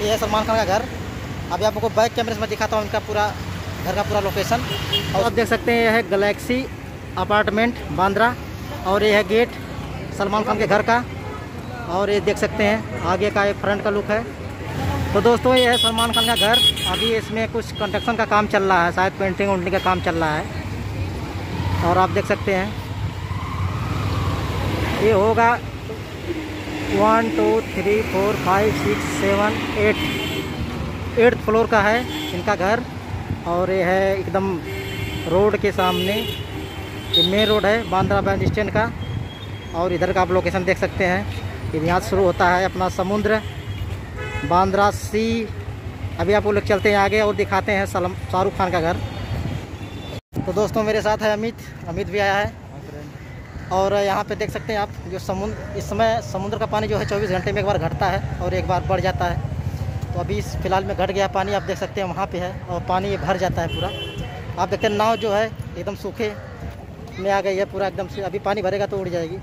ये है सलमान खान का घर। अभी आपको बैक कैमरे से मैं दिखाता हूँ इनका पूरा घर का पूरा लोकेशन और आप देख सकते हैं यह है गलेक्सी अपार्टमेंट बांद्रा। और ये है गेट सलमान खान के घर का। और ये देख सकते हैं आगे का एक फ्रंट का लुक है। तो दोस्तों ये है सलमान खान का घर। अभी इसमें कुछ कंस्ट्रक्शन का काम चल रहा है शायद पेंटिंग वेंटिंग का काम चल रहा है। और आप देख सकते हैं ये होगा one, two, three, four, five, six, seven, eight. Eighth floor का है इनका घर और ये है एकदम रोड के सामने। ये मेन रोड है बांद्रा बैंड स्टैंड का और इधर का आप लोकेशन देख सकते हैं। ये यहाँ शुरू होता है अपना समुद्र, बांद्रा सी। अभी आप लोग चलते हैं आगे और दिखाते हैं शाहरुख खान का घर। तो दोस्तों मेरे साथ है अमित। अमित भी आया है। और यहाँ पे देख सकते हैं आप, जो समुद्र इस समय समुद्र का पानी जो है 24 घंटे में एक बार घटता है और एक बार बढ़ जाता है। तो अभी इस फ़िलहाल में घट गया पानी, आप देख सकते हैं वहाँ पे है और पानी भर जाता है पूरा। आप देखते हैं नाव जो है एकदम सूखे में आ गई है पूरा एकदम से, अभी पानी भरेगा तो उड़ जाएगी।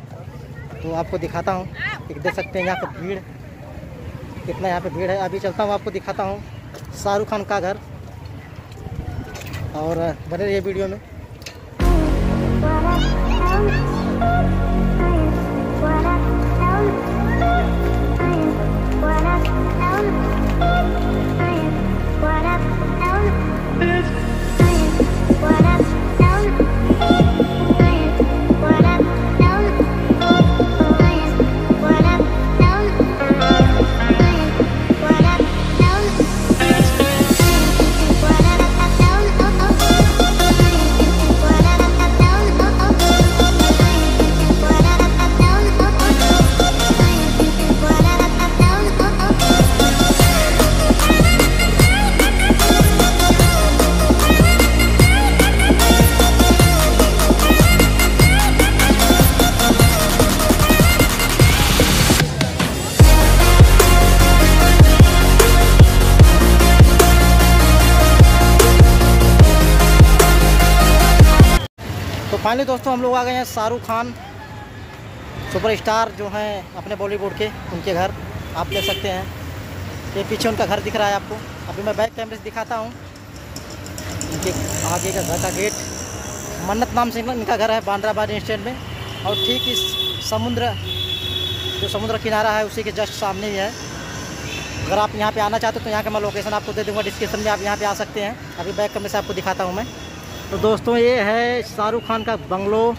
तो आपको दिखाता हूँ, एक देख सकते हैं यहाँ पर भीड़, कितना यहाँ पे भीड़ है। अभी चलता हूँ, आपको दिखाता हूँ शाहरुख खान का घर और बने रहिए वीडियो में। तो फाइनली दोस्तों हम लोग आ गए हैं शाहरुख खान, सुपरस्टार जो हैं अपने बॉलीवुड के, उनके घर। आप देख सकते हैं, ये पीछे उनका घर दिख रहा है आपको। अभी मैं बैक कैमरे से दिखाता हूँ। इनके आगे का घर का गेट, मन्नत नाम से इनका घर है बांद्रा बार स्टैंड में। और ठीक इस समुद्र, जो समुद्र किनारा है, उसी के जस्ट सामने ही है। अगर आप यहाँ पे आना चाहते हो तो यहाँ का मैं लोकेशन आपको दे दूँगा डिस्क्रिप्शन में आप यहाँ पे आ सकते हैं। अभी बैक कैमरे से आपको दिखाता हूँ मैं। तो दोस्तों, ये है शाहरुख खान का बंगलो।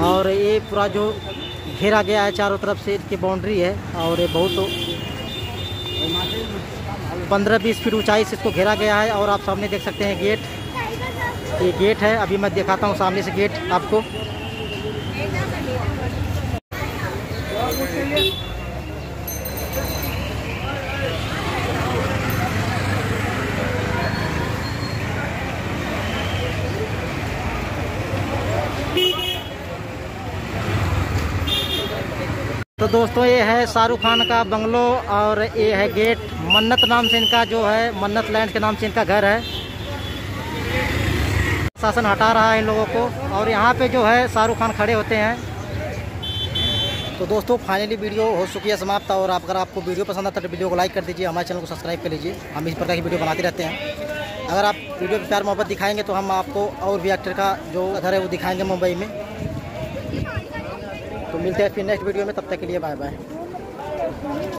और ये पूरा जो घेरा गया है चारों तरफ़ से, इसकी बाउंड्री है। और ये बहुत पंद्रह बीस फीट ऊंचाई से इसको घेरा गया है। और आप सामने देख सकते हैं गेट। ये गेट है। अभी मैं दिखाता हूँ सामने से गेट आपको। तो दोस्तों, ये है शाहरुख खान का बंगलो और ये है गेट। मन्नत नाम से इनका जो है, मन्नत लैंड के नाम से इनका घर है। शासन हटा रहा है इन लोगों को और यहाँ पे जो है शाहरुख खान खड़े होते हैं। तो दोस्तों फाइनली वीडियो हो चुकी है समाप्त और आप अगर आपको वीडियो पसंद आता है तो वीडियो को लाइक कर दीजिए, हमारे चैनल को सब्सक्राइब कर लीजिए। हम इस प्रकार की वीडियो बनाते रहते हैं। अगर आप वीडियो पर प्यार मोहब्बत दिखाएँगे तो हम आपको और भी एक्टर का जो घर है वो दिखाएँगे मुंबई में। तो मिलते हैं फिर नेक्स्ट वीडियो में तब तक के लिए बाय बाय